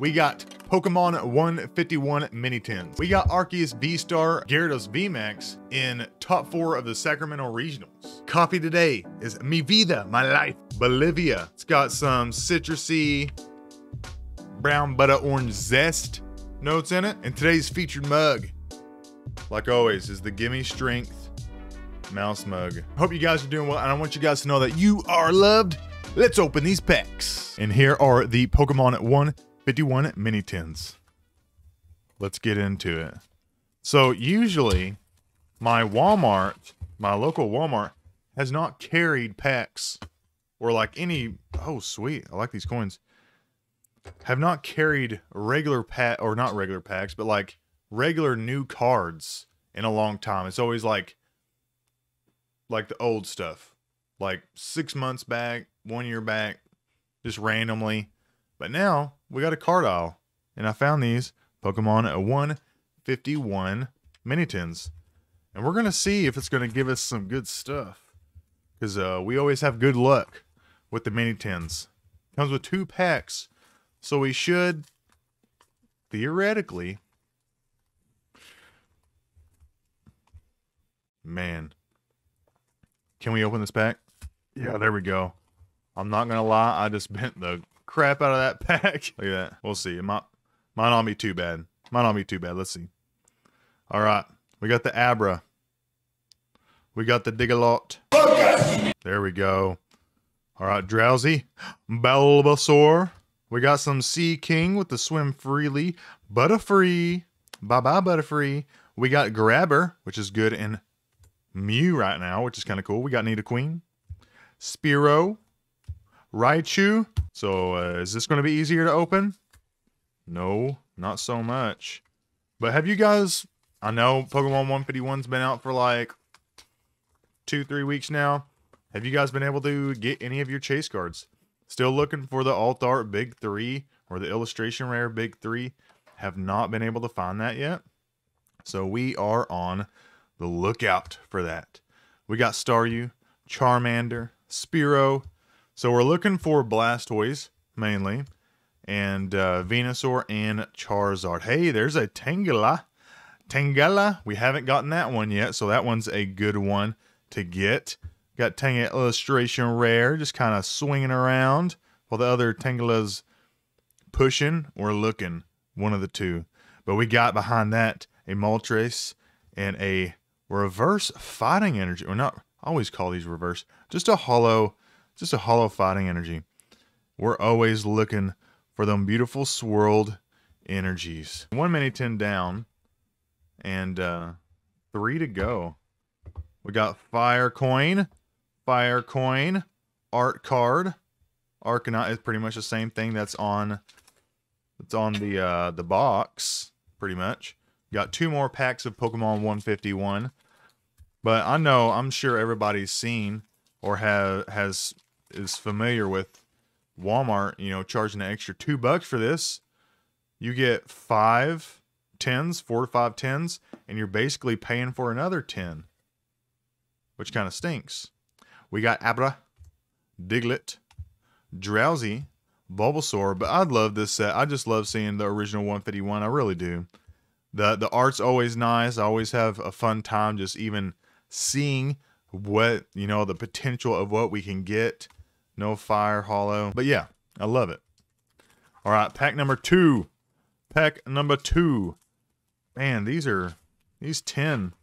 We got Pokemon 151 Mini Tins. We got Arceus V-Star, Gyarados VMAX in top four of the Sacramento Regionals. Coffee today is Mi Vida, My Life, Bolivia. It's got some citrusy, brown butter orange zest notes in it. And today's featured mug, like always, is the Gimme Strength mouse mug. Hope you guys are doing well, and I want you guys to know that you are loved. Let's open these packs. And here are the Pokemon 151 mini tins. Let's get into it. So usually my Walmart, my local Walmart has not carried packs or like any oh sweet, I like these coins. Have not carried regular pack or not regular packs, but like regular new cards in a long time. It's always like like the old stuff. Like 6 months back, 1 year back, just randomly. But now we got a card aisle, and I found these Pokemon at 151 mini tins, and we're gonna see if it's gonna give us some good stuff, because uh, we always have good luck with the mini tins. Comes with two packs, so we should theoretically. Man, can we open this pack? Yeah, there we go. I'm not gonna lie, I just bent the crap out of that pack. Look at that. We'll see. Might, might not be too bad. Might not be too bad. Let's see. All right. We got the Abra. We got the Diglett. There we go. All right. Drowzee. Bulbasaur. We got some Seaking with the Swim Freely. Butterfree. Bye-bye, Butterfree. We got Grabber, which is good in Mew right now, which is kind of cool. We got Nidoqueen. Spearow. Raichu. So uh, is this going to be easier to open? No, not so much. But have you guys, I know Pokemon 151's been out for like two, three weeks now. Have you guys been able to get any of your chase cards? Still looking for the Alt Art Big 3 or the Illustration Rare Big 3. Have not been able to find that yet. So we are on the lookout for that. We got Staryu, Charmander, Spearow, so we're looking for Blastoise mainly, and uh, Venusaur and Charizard. Hey, there's a Tangela. Tangela. We haven't gotten that one yet, so that one's a good one to get. Got Tangela Illustration Rare, just kind of swinging around while the other Tangela's pushing or looking, one of the two. But we got behind that a Moltres and a reverse fighting energy. Or not, I always call these reverse. Just a hollow just a hollow fighting energy. We're always looking for them beautiful swirled energies. One mini tin down and uh, three to go. We got fire coin, fire coin, art card. Arcanine is pretty much the same thing that's on that's on the uh, the box, pretty much. Got two more packs of Pokemon 151. But I know, I'm sure everybody's seen or have has is familiar with Walmart, you know, charging an extra two bucks for this, you get five tens, four to five tens, and you're basically paying for another 10, which kind of stinks. We got Abra, Diglett, Drowzee, Bulbasaur, but I'd love this set. I just love seeing the original 151. I really do. The the art's always nice. I always have a fun time just even seeing what, you know, the potential of what we can get no fire hollow. But yeah, I love it. All right, pack number two. Pack number two. Man, these are, these 10,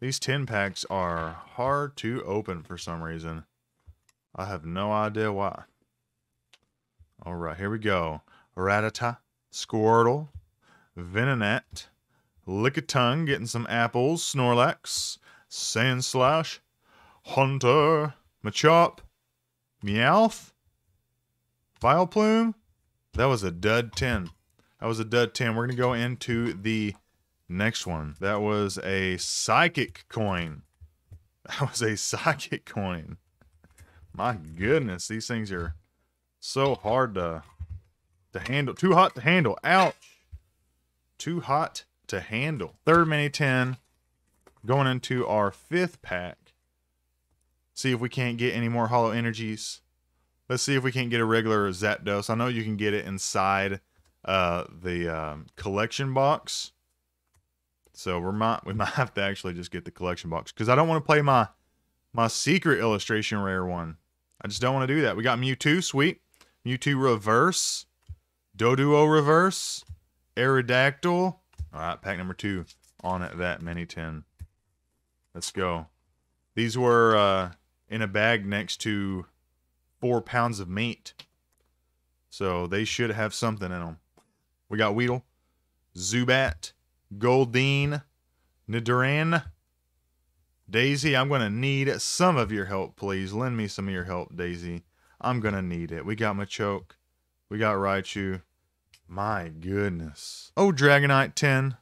these 10 packs are hard to open for some reason. I have no idea why. All right, here we go. Rattata, Squirtle, Venonat, Lickitung getting some apples, Snorlax, Sandslash, Haunter, Machop, Meowth? Vileplume? That was a dud 10. That was a dud 10. We're going to go into the next one. That was a psychic coin. That was a psychic coin. My goodness, these things are so hard to to handle. Too hot to handle. Ouch. Too hot to handle. Third mini 10 going into our fifth pack. See if we can't get any more hollow energies. Let's see if we can't get a regular Zapdos. I know you can get it inside uh, the um, collection box. So we might we might have to actually just get the collection box because I don't want to play my my secret illustration rare one. I just don't want to do that. We got Mewtwo, sweet. Mewtwo reverse, Doduo reverse, Aerodactyl. All right, pack number two on that mini tin. Let's go. These were uh, in a bag next to four pounds of meat. So they should have something in them. We got Weedle, Zubat, Goldeen, Nidoran, Daisy. I'm going to need some of your help, please. Lend me some of your help, Daisy. I'm going to need it. We got Machoke. We got Raichu. My goodness. Oh, Dragonite 10.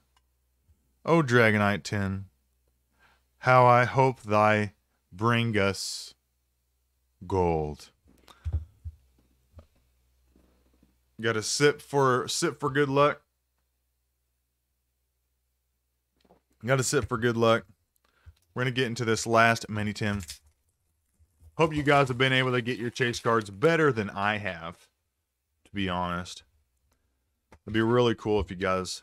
Oh, Dragonite 10. How I hope thy bring us gold. Got to sip for sip for good luck. Got to sip for good luck. We're gonna get into this last mini tin. Hope you guys have been able to get your chase cards better than I have. To be honest, it'd be really cool if you guys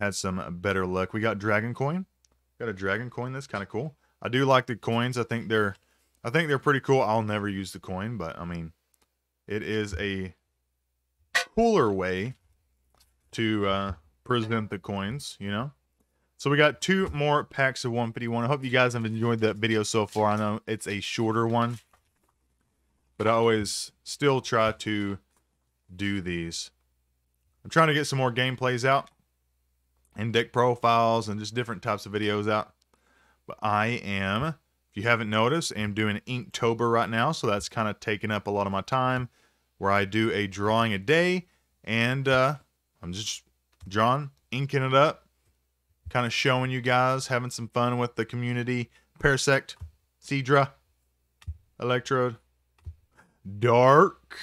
had some better luck. We got dragon coin. Got a dragon coin. That's kind of cool. I do like the coins. I think they're, I think they're pretty cool. I'll never use the coin, but I mean, it is a cooler way to uh, present the coins, you know? So we got two more packs of 151. I hope you guys have enjoyed that video so far. I know it's a shorter one, but I always still try to do these. I'm trying to get some more gameplays out and deck profiles and just different types of videos out. But I am, if you haven't noticed, I am doing Inktober right now, so that's kind of taking up a lot of my time where I do a drawing a day and uh, I'm just drawing, inking it up, kind of showing you guys, having some fun with the community. Parasect, Seadra, Electrode, Dark.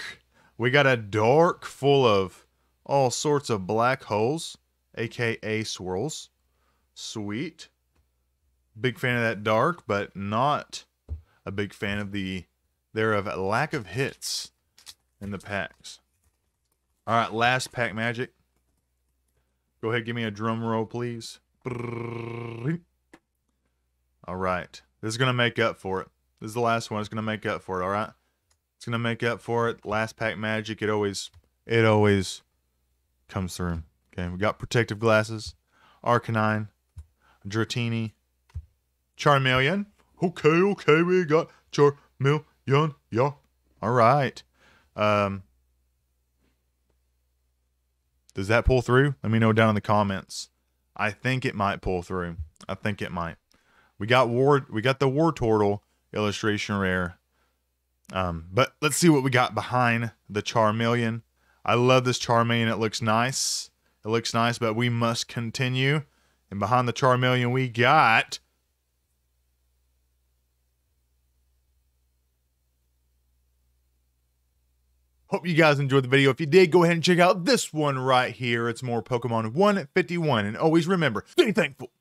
We got a Dark full of all sorts of black holes, aka swirls. Sweet. Big fan of that Dark, but not a big fan of the there thereof lack of hits in the packs. All right, last pack magic. Go ahead, give me a drum roll, please. All right. This is to make up for it. This is the last one. It's to make up for it, all right? It's to make up for it. Last pack magic, it always it always comes through. Okay, we got protective glasses, Arcanine, Dratini, Charmeleon. Okay, okay, we got Charmeleon. Yeah. All right. Um, does that pull through? Let me know down in the comments. I think it might pull through. I think it might. We got War. We got the Wartortle illustration rare. Um, but let's see what we got behind the Charmeleon. I love this Charmeleon. It looks nice. It looks nice, but we must continue. And behind the Charmeleon, we got Hope you guys enjoyed the video. If you did, go ahead and check out this one right here. It's more Pokemon 151. And always remember, stay thankful.